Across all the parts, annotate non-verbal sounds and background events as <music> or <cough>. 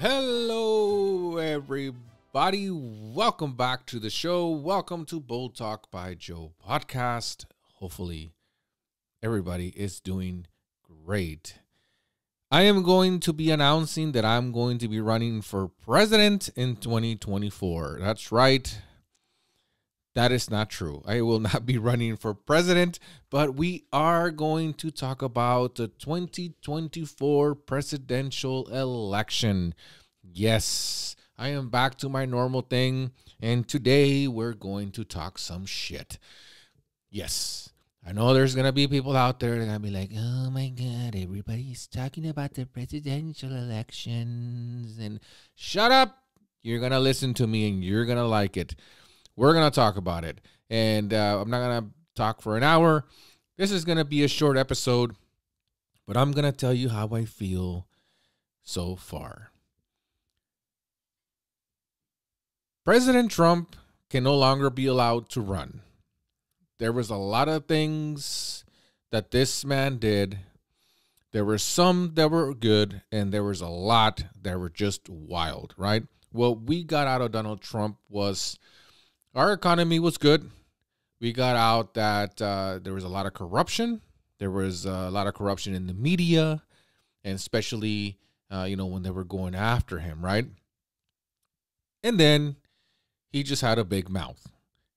Hello, everybody. Welcome back to the show. Welcome to Bold Talk by Joe podcast. Hopefully, everybody is doing great. I am going to be announcing that I'm going to be running for president in 2024. That's right. That is not true. I will <laughs> not be running for president, but we are going to talk about the 2024 presidential election. Yes, I am back to my normal thing, and today we're going to talk some shit. Yes, I know there's gonna be people out there that are gonna be like, "Oh my god, everybody's talking about the presidential elections," and shut up. You're gonna listen to me, and you're gonna like it. We're gonna talk about it, and uh, I'm not gonna talk for an hour. This is gonna be a short episode, but I'm gonna tell you how I feel so far. President Trump can no longer be allowed to run. There was a lot of things that this man did. There were some that were good, and there was a lot that were just wild, right? What we got out of Donald Trump was our economy was good. We got out that uh, there was a lot of corruption. There was a lot of corruption in the media, and especially, uh, you know, when they were going after him, right? And then he just had a big mouth.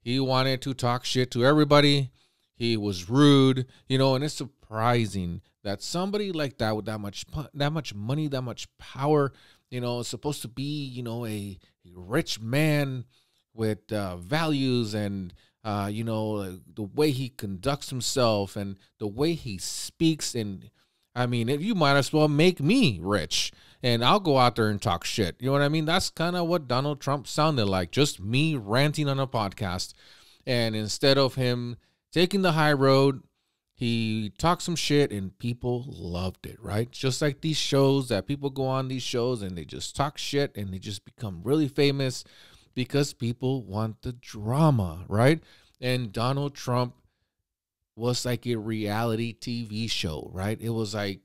He wanted to talk shit to everybody. He was rude, you know, and it's surprising that somebody like that with that much that much money, that much power, you know, is supposed to be, you know, a, a rich man with uh, values and uh, you know the way he conducts himself and the way he speaks and I mean, you might as well make me rich and I'll go out there and talk shit. You know what I mean? That's kind of what Donald Trump sounded like, just me ranting on a podcast. And instead of him taking the high road, he talked some shit and people loved it, right? Just like these shows that people go on these shows and they just talk shit and they just become really famous because people want the drama, right? And Donald Trump was like a reality TV show, right? It was like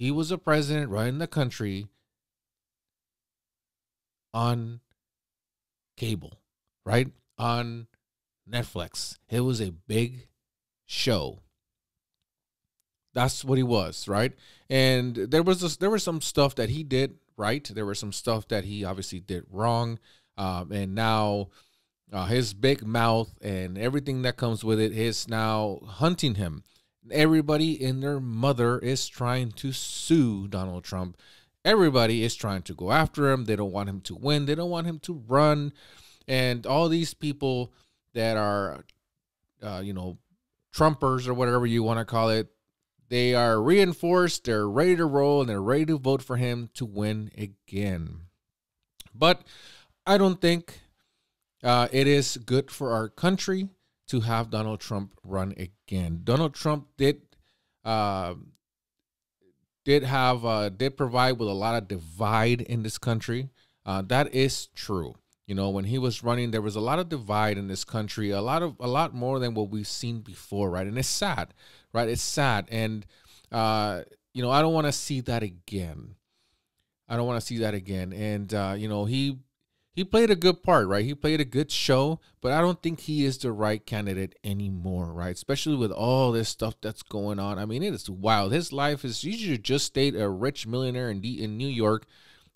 he was a president running the country on cable, right? On Netflix. It was a big show. That's what he was, right? And there was this, there was some stuff that he did right. There was some stuff that he obviously did wrong, um, and now uh, his big mouth and everything that comes with it is now hunting him everybody and their mother is trying to sue Donald Trump. Everybody is trying to go after him. They don't want him to win. They don't want him to run. And all these people that are, uh, you know, Trumpers or whatever you want to call it, they are reinforced. They're ready to roll and they're ready to vote for him to win again. But I don't think uh, it is good for our country to have Donald Trump run again. Donald Trump did uh, did have uh, did provide with a lot of divide in this country. Uh, that is true. You know, when he was running, there was a lot of divide in this country, a lot of a lot more than what we've seen before, right? And it's sad, right? It's sad, and uh, you know, I don't want to see that again. I don't want to see that again. And uh, you know, he he played a good part, right? He played a good show, but I don't think he is the right candidate anymore, right? Especially with all this stuff that's going on. I mean, it is wild. His life is he should just stayed a rich millionaire in in New York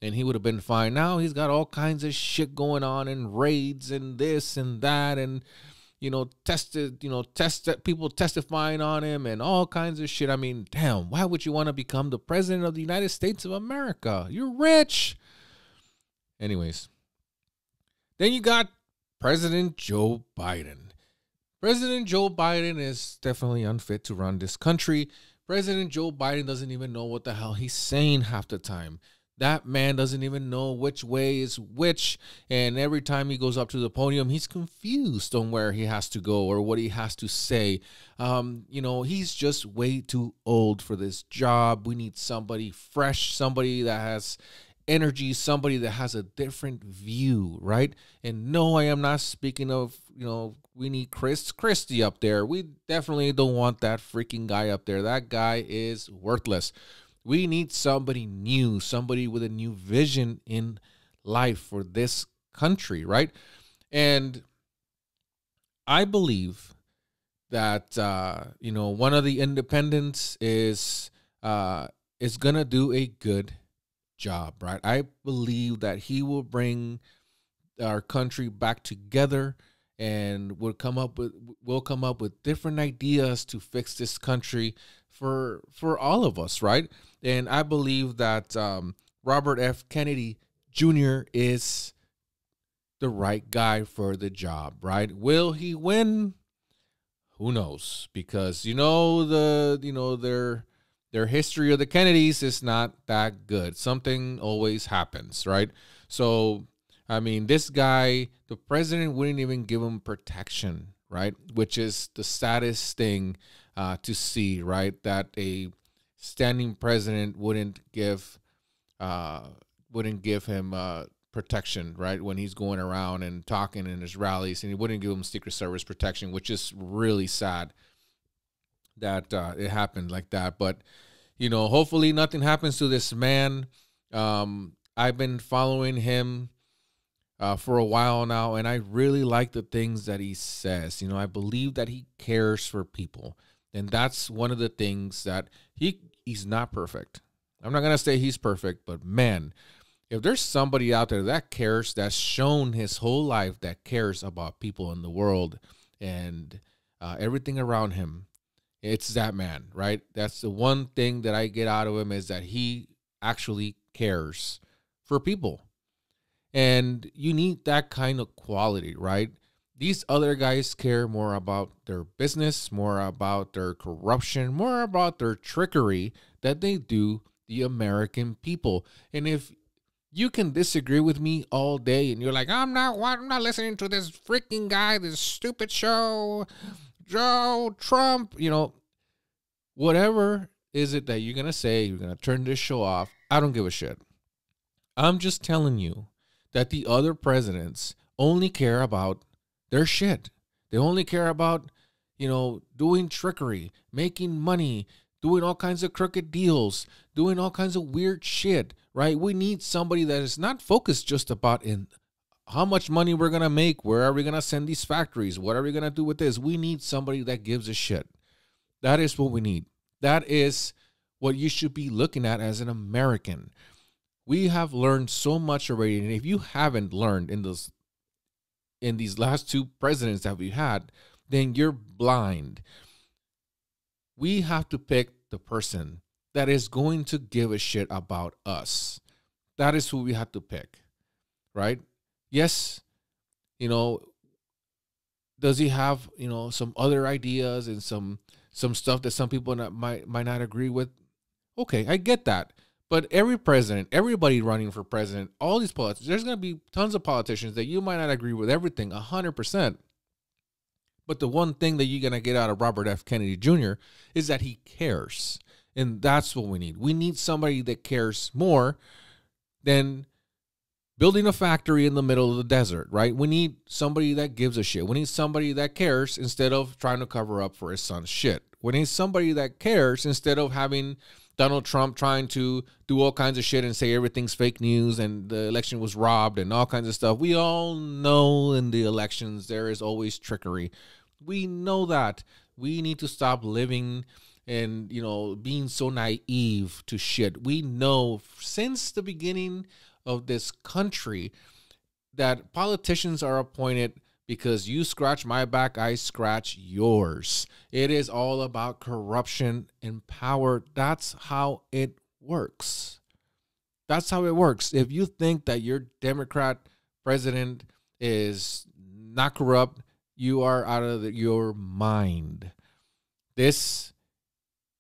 and he would have been fine. Now he's got all kinds of shit going on and raids and this and that and you know, tested, you know, test people testifying on him and all kinds of shit. I mean, damn, why would you want to become the president of the United States of America? You're rich. Anyways, then you got President Joe Biden. President Joe Biden is definitely unfit to run this country. President Joe Biden doesn't even know what the hell he's saying half the time. That man doesn't even know which way is which. And every time he goes up to the podium, he's confused on where he has to go or what he has to say. Um, you know, he's just way too old for this job. We need somebody fresh, somebody that has energy, somebody that has a different view, right? And no, I am not speaking of, you know, we need Chris Christie up there. We definitely don't want that freaking guy up there. That guy is worthless. We need somebody new, somebody with a new vision in life for this country, right? And I believe that uh, you know one of the independents is uh, is gonna do a good job, right? I believe that he will bring our country back together and will come up with will come up with different ideas to fix this country for for all of us, right? And I believe that um, Robert F. Kennedy Jr. is the right guy for the job, right? Will he win? Who knows? Because you know the you know their their history of the Kennedys is not that good. Something always happens, right? So I mean, this guy, the president wouldn't even give him protection, right? Which is the saddest thing uh, to see, right? That a standing president wouldn't give uh, wouldn't give him uh, protection, right? When he's going around and talking in his rallies, and he wouldn't give him Secret Service protection, which is really sad that uh, it happened like that. But you know, hopefully nothing happens to this man. Um, I've been following him uh, for a while now, and I really like the things that he says. You know, I believe that he cares for people, and that's one of the things that he he's not perfect. I'm not gonna say he's perfect, but man, if there's somebody out there that cares, that's shown his whole life that cares about people in the world and uh, everything around him, it's that man, right? That's the one thing that I get out of him is that he actually cares for people. And you need that kind of quality, right? These other guys care more about their business, more about their corruption, more about their trickery that they do the American people. And if you can disagree with me all day and you're like, I'm not I'm not listening to this freaking guy, this stupid show, Joe Trump, you know, whatever is it that you're gonna say, you're gonna turn this show off. I don't give a shit. I'm just telling you that the other presidents only care about their shit. They only care about, you know, doing trickery, making money, doing all kinds of crooked deals, doing all kinds of weird shit, right? We need somebody that is not focused just about in how much money we're going to make, where are we going to send these factories, what are we going to do with this? We need somebody that gives a shit. That is what we need. That is what you should be looking at as an American. We have learned so much already, and if you haven't learned in those in these last two presidents that we had, then you're blind we have to pick the person that is going to give a shit about us. That is who we have to pick, right? Yes, you know, does he have you know some other ideas and some some stuff that some people not, might might not agree with? Okay, I get that. But every president, everybody running for president, all these politicians, there's going to be tons of politicians that you might not agree with everything 100%. But the one thing that you're going to get out of Robert F. Kennedy Jr. is that he cares. And that's what we need. We need somebody that cares more than building a factory in the middle of the desert, right? We need somebody that gives a shit. We need somebody that cares instead of trying to cover up for his son's shit. We need somebody that cares instead of having Donald Trump trying to do all kinds of shit and say everything's fake news and the election was robbed and all kinds of stuff. We all know in the elections there is always trickery. We know that. We need to stop living and, you know, being so naive to shit. We know since the beginning of this country that politicians are appointed because you scratch my back, I scratch yours. It is all about corruption and power. That's how it works. That's how it works. If you think that your Democrat president is not corrupt, you are out of the, your mind. This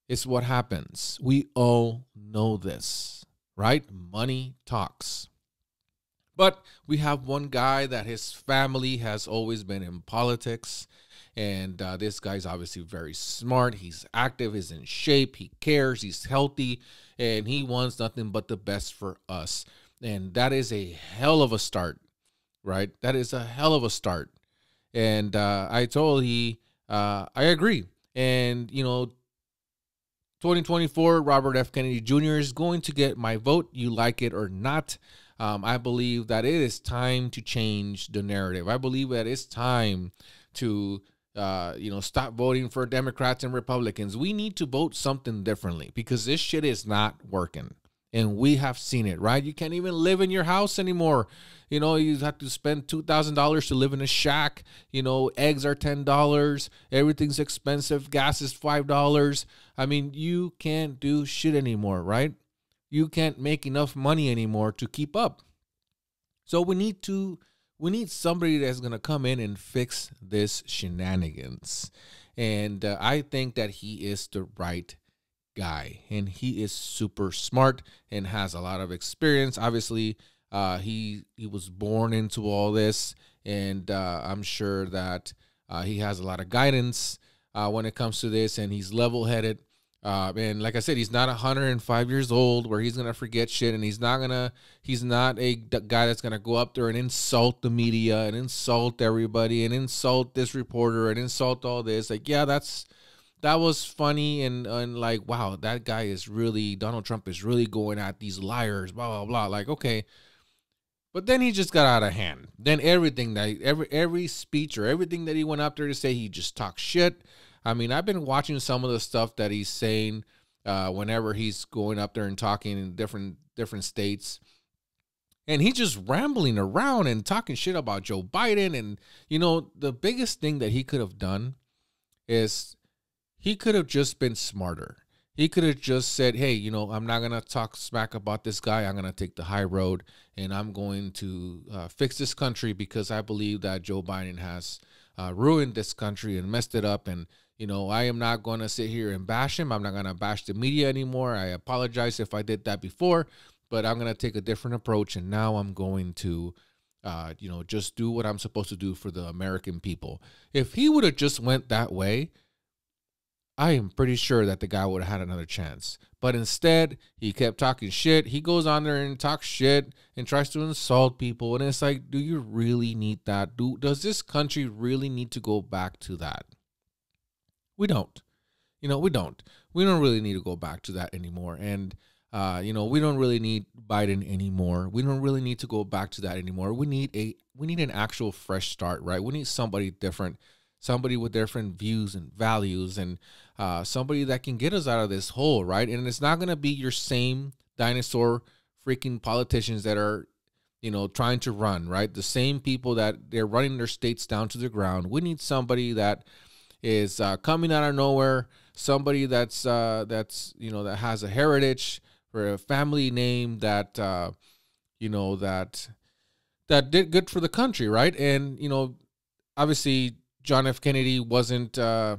is what happens. We all know this, right? Money talks. But we have one guy that his family has always been in politics. And uh, this guy's obviously very smart. He's active, he's in shape, he cares, he's healthy, and he wants nothing but the best for us. And that is a hell of a start, right? That is a hell of a start. And uh, I told he, uh, I agree. And, you know, 2024, Robert F. Kennedy Jr. is going to get my vote, you like it or not. Um, I believe that it is time to change the narrative. I believe that it's time to uh, you know, stop voting for Democrats and Republicans. We need to vote something differently because this shit is not working. And we have seen it, right? You can't even live in your house anymore. You know, you have to spend $2,000 to live in a shack. You know, eggs are $10. Everything's expensive. Gas is $5. I mean, you can't do shit anymore, right? You can't make enough money anymore to keep up. So we need to we need somebody that's going to come in and fix this shenanigans. And uh, I think that he is the right guy. And he is super smart and has a lot of experience. Obviously, uh, he he was born into all this, and uh, I'm sure that uh, he has a lot of guidance uh, when it comes to this, and he's level headed. Uh, and like I said, he's not 105 years old where he's gonna forget shit, and he's not gonna. He's not a guy that's gonna go up there and insult the media and insult everybody and insult this reporter and insult all this. Like, yeah, that's that was funny and and like, wow, that guy is really Donald Trump is really going at these liars. Blah blah blah. Like, okay. But then he just got out of hand. Then everything that every every speech or everything that he went up there to say, he just talked shit I mean, I've been watching some of the stuff that he's saying uh, whenever he's going up there and talking in different different states. And he's just rambling around and talking shit about Joe Biden. And, you know, the biggest thing that he could have done is he could have just been smarter. He could have just said, hey, you know, I'm not going to talk smack about this guy. I'm going to take the high road and I'm going to uh, fix this country because I believe that Joe Biden has uh, ruined this country and messed it up. And you know, I am not going to sit here and bash him. I'm not going to bash the media anymore. I apologize if I did that before, but I'm going to take a different approach. And now I'm going to, uh, you know, just do what I'm supposed to do for the American people. If he would have just went that way, I am pretty sure that the guy would have had another chance. But instead, he kept talking shit. He goes on there and talks shit and tries to insult people. And it's like, do you really need that? Do does this country really need to go back to that? We don't. You know, we don't. We don't really need to go back to that anymore. And uh, you know, we don't really need Biden anymore. We don't really need to go back to that anymore. We need a we need an actual fresh start, right? We need somebody different, somebody with different views and values, and uh, somebody that can get us out of this hole, right? And it's not gonna be your same dinosaur freaking politicians that are you know trying to run right the same people that they're running their states down to the ground we need somebody that is uh, coming out of nowhere. Somebody that's uh, that's you know that has a heritage or a family name that uh, you know that that did good for the country, right? And you know, obviously John F. Kennedy wasn't. Uh,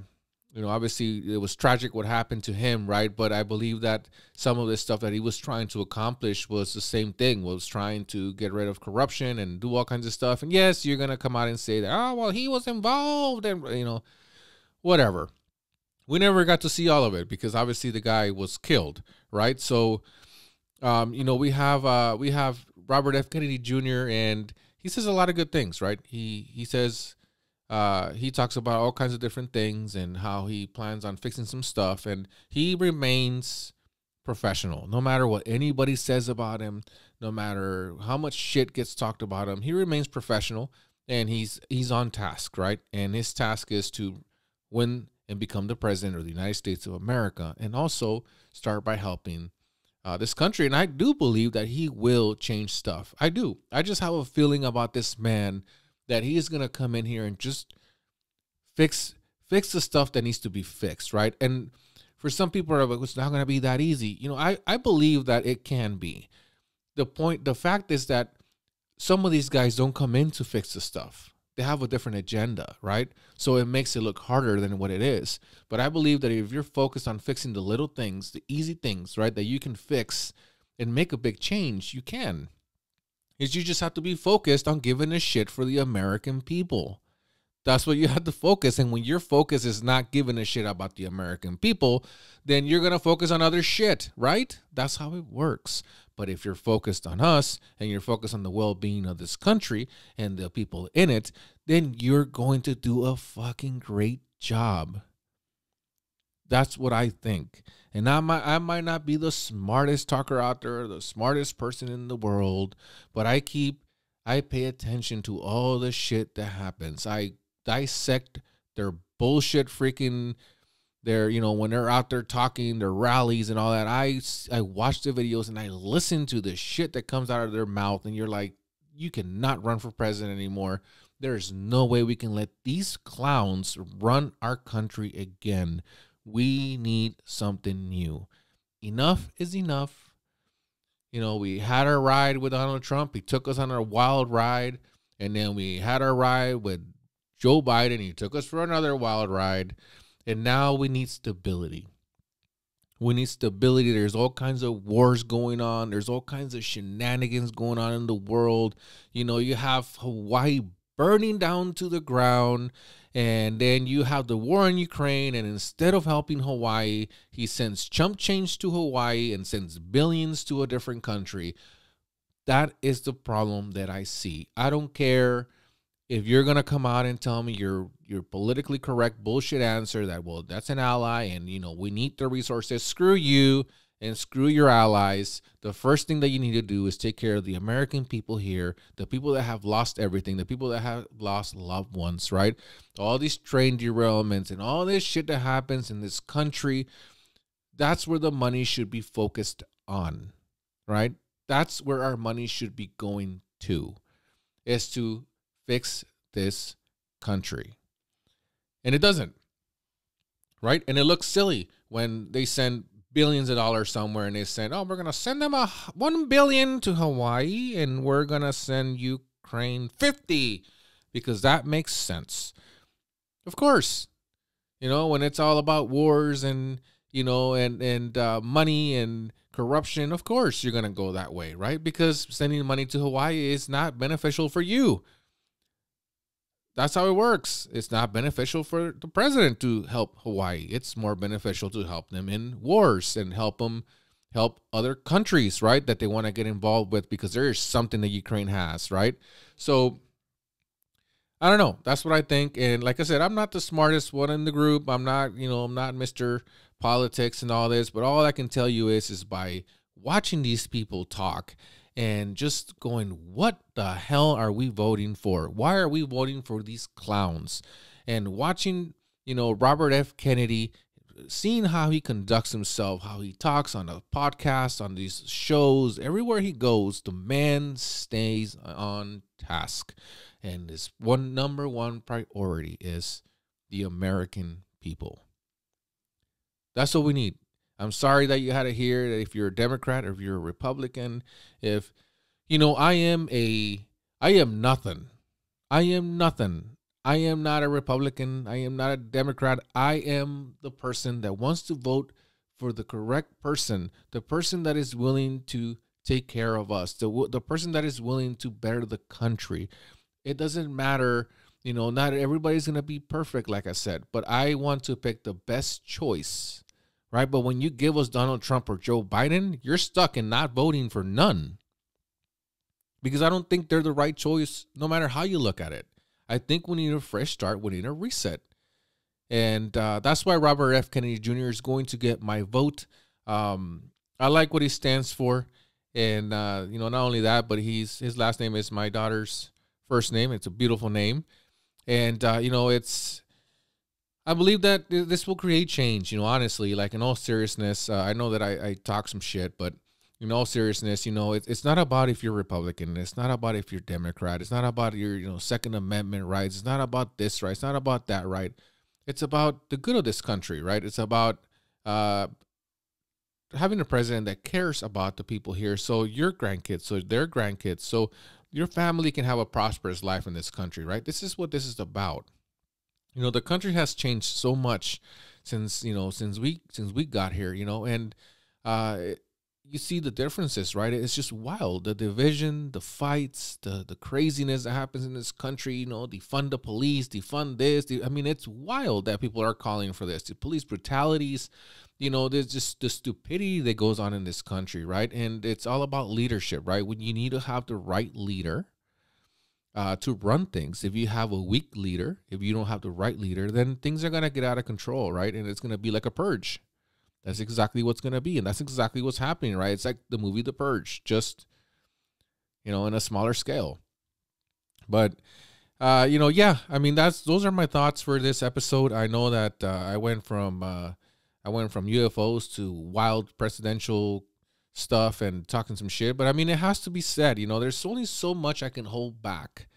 you know, obviously it was tragic what happened to him, right? But I believe that some of the stuff that he was trying to accomplish was the same thing, was trying to get rid of corruption and do all kinds of stuff. And yes, you're gonna come out and say that, oh well, he was involved, and you know, whatever. We never got to see all of it because obviously the guy was killed, right? So, um, you know, we have uh, we have Robert F. Kennedy Jr. and he says a lot of good things, right? He he says uh, he talks about all kinds of different things and how he plans on fixing some stuff, and he remains professional. No matter what anybody says about him, no matter how much shit gets talked about him, he remains professional and he's he's on task, right? And his task is to win and become the president of the United States of America, and also start by helping uh, this country. And I do believe that he will change stuff. I do. I just have a feeling about this man that he is going to come in here and just fix fix the stuff that needs to be fixed, right? And for some people, like, it's not going to be that easy. You know, I I believe that it can be. The point, the fact is that some of these guys don't come in to fix the stuff they have a different agenda, right? So it makes it look harder than what it is. But I believe that if you're focused on fixing the little things, the easy things, right, that you can fix and make a big change, you can. Is you just have to be focused on giving a shit for the American people. That's what you have to focus. And when your focus is not giving a shit about the American people, then you're going to focus on other shit, right? That's how it works. But if you're focused on us and you're focused on the well being of this country and the people in it, then you're going to do a fucking great job. That's what I think. And I might, I might not be the smartest talker out there, the smartest person in the world, but I keep, I pay attention to all the shit that happens. I dissect their bullshit freaking their you know when they're out there talking their rallies and all that i i watch the videos and i listen to the shit that comes out of their mouth and you're like you cannot run for president anymore there's no way we can let these clowns run our country again we need something new enough is enough you know we had our ride with donald trump he took us on a wild ride and then we had our ride with Joe Biden. He took us for another wild ride. And now we need stability. We need stability. There's all kinds of wars going on. There's all kinds of shenanigans going on in the world. You know, you have Hawaii burning down to the ground. And then you have the war in Ukraine. And instead of helping Hawaii, he sends chump change to Hawaii and sends billions to a different country. That is the problem that I see. I don't care if you're gonna come out and tell me your your politically correct bullshit answer that well that's an ally and you know we need the resources screw you and screw your allies the first thing that you need to do is take care of the american people here the people that have lost everything the people that have lost loved ones right all these train derailments and all this shit that happens in this country that's where the money should be focused on right that's where our money should be going to is to fix this country. And it doesn't. Right? And it looks silly when they send billions of dollars somewhere and they said, "Oh, we're going to send them a 1 billion to Hawaii and we're going to send Ukraine 50 because that makes sense." Of course. You know, when it's all about wars and, you know, and and uh, money and corruption, of course you're going to go that way, right? Because sending money to Hawaii is not beneficial for you that's how it works. It's not beneficial for the president to help Hawaii. It's more beneficial to help them in wars and help them help other countries, right? That they want to get involved with because there is something that Ukraine has, right? So I don't know. That's what I think. And like I said, I'm not the smartest one in the group. I'm not, you know, I'm not Mr. Politics and all this, but all I can tell you is is by watching these people talk and just going, what the hell are we voting for? Why are we voting for these clowns? And watching, you know, Robert F. Kennedy, seeing how he conducts himself, how he talks on a podcast, on these shows, everywhere he goes, the man stays on task. And his one number one priority is the American people. That's what we need. I'm sorry that you had to hear that if you're a Democrat or if you're a Republican, if you know, I am a I am nothing. I am nothing. I am not a Republican. I am not a Democrat. I am the person that wants to vote for the correct person, the person that is willing to take care of us, the the person that is willing to better the country. It doesn't matter, you know, not everybody's going to be perfect like I said, but I want to pick the best choice right? But when you give us Donald Trump or Joe Biden, you're stuck in not voting for none. Because I don't think they're the right choice, no matter how you look at it. I think we need a fresh start. We need a reset. And uh, that's why Robert F. Kennedy Jr. is going to get my vote. Um, I like what he stands for. And, uh, you know, not only that, but he's his last name is my daughter's first name. It's a beautiful name. And, uh, you know, it's I believe that this will create change. You know, honestly, like in all seriousness, uh, I know that I, I, talk some shit, but in all seriousness, you know, it, it's not about if you're Republican. It's not about if you're Democrat. It's not about your, you know, Second Amendment rights. It's not about this right. It's not about that right. It's about the good of this country, right? It's about uh, having a president that cares about the people here. So your grandkids, so their grandkids, so your family can have a prosperous life in this country, right? This is what this is about you know the country has changed so much since you know since we since we got here you know and uh you see the differences, right? It's just wild. The division, the fights, the the craziness that happens in this country. You know, defund the police, defund this. I mean, it's wild that people are calling for this. The police brutalities. You know, there's just the stupidity that goes on in this country, right? And it's all about leadership, right? When you need to have the right leader uh, to run things. If you have a weak leader, if you don't have the right leader, then things are gonna get out of control, right? And it's gonna be like a purge that's exactly what's going to be. And that's exactly what's happening, right? It's like the movie The Purge, just, you know, in a smaller scale. But, uh, you know, yeah, I mean, that's, those are my thoughts for this episode. I know that uh, I went from, uh, I went from UFOs to wild presidential stuff and talking some shit. But I mean, it has to be said, you know, there's only so much I can hold back.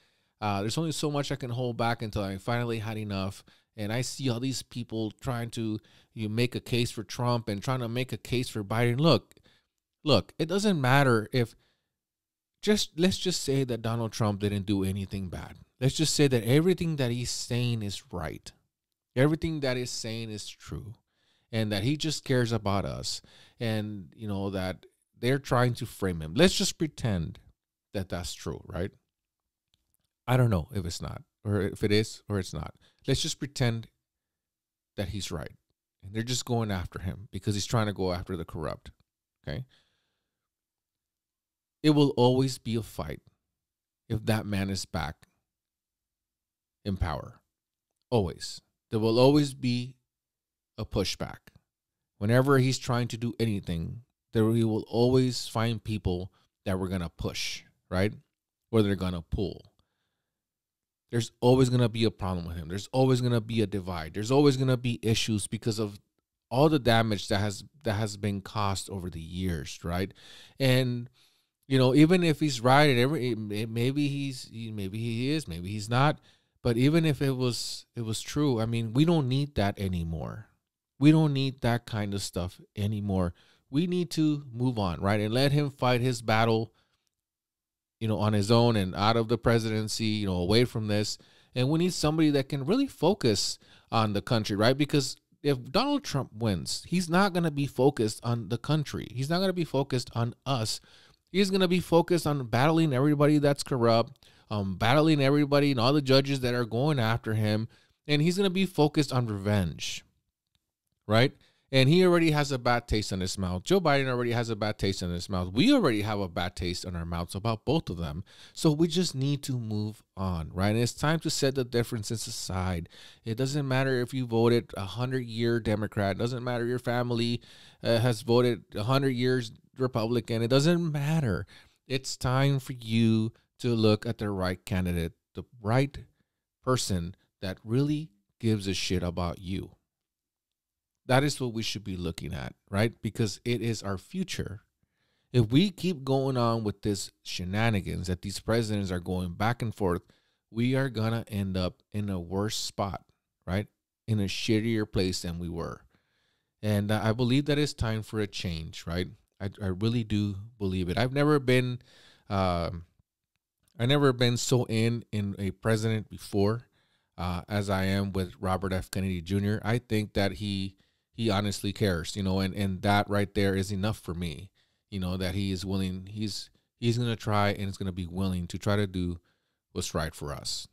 Uh, there's only so much I can hold back until I finally had enough and I see all these people trying to you make a case for Trump and trying to make a case for Biden. Look, look, it doesn't matter if just let's just say that Donald Trump didn't do anything bad. Let's just say that everything that he's saying is right. Everything that he's saying is true. And that he just cares about us. And, you know, that they're trying to frame him. Let's just pretend that that's true, right? I don't know if it's not, or if it is, or it's not. Let's just pretend that he's right. And they're just going after him because he's trying to go after the corrupt. Okay. It will always be a fight if that man is back in power. Always. There will always be a pushback. Whenever he's trying to do anything, there he will always find people that we're gonna push, right? Or they're gonna pull there's always to be a problem with him. There's always to be a divide. There's always to be issues because of all the damage that has that has been caused over the years, right? And you know, even if he's right and every maybe he's maybe he is, maybe he's not, but even if it was it was true, I mean, we don't need that anymore. We don't need that kind of stuff anymore. We need to move on, right? And let him fight his battle you know, on his own and out of the presidency, you know, away from this. And we need somebody that can really focus on the country, right? Because if Donald Trump wins, he's not going to be focused on the country. He's not going to be focused on us. He's going to be focused on battling everybody that's corrupt, um, battling everybody and all the judges that are going after him. And he's going to be focused on revenge, right? And he already has a bad taste in his mouth. Joe Biden already has a bad taste in his mouth. We already have a bad taste in our mouths about both of them. So we just need to move on, right? And it's time to set the differences aside. It doesn't matter if you voted a hundred year Democrat. It doesn't matter your family uh, has voted a hundred years Republican. It doesn't matter. It's time for you to look at the right candidate, the right person that really gives a shit about you. That is what we should be looking at, right? Because it is our future. If we keep going on with this shenanigans that these presidents are going back and forth, we are going to end up in a worse spot, right? In a shittier place than we were. And I believe that it's time for a change, right? I, I really do believe it. I've never been, uh, I never been so in in a president before uh, as I am with Robert F. Kennedy Jr. I think that he he honestly cares, you know, and, and that right there is enough for me, you know, that he is willing, he's, he's going to try and going to be willing to try to do what's right for us.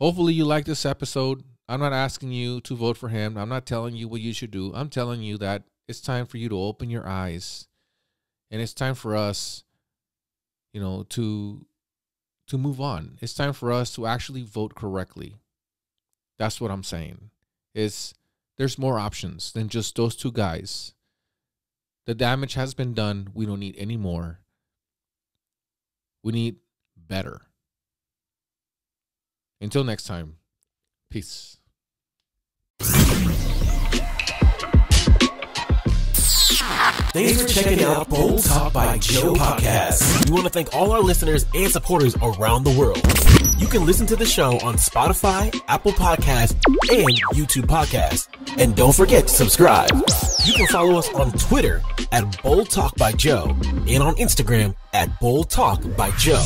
Hopefully you like this episode. I'm not asking you to vote for him. I'm not telling you what you should do. I'm telling you that it's time for you to open your eyes and it's time for us, you know, to to move on. It's time for us to actually vote correctly. That's what I'm saying. Is there's more options than just those two guys. The damage has been done. We don't need any more. We need better. Until next time, peace. Thanks for checking out Bold Talk by Joe podcast. We want to thank all our listeners and supporters around the world. You can listen to the show on Spotify, Apple Podcasts, and YouTube Podcasts. And don't forget to subscribe. You can follow us on Twitter at Bold Talk by Joe and on Instagram at Bold Talk by Joe.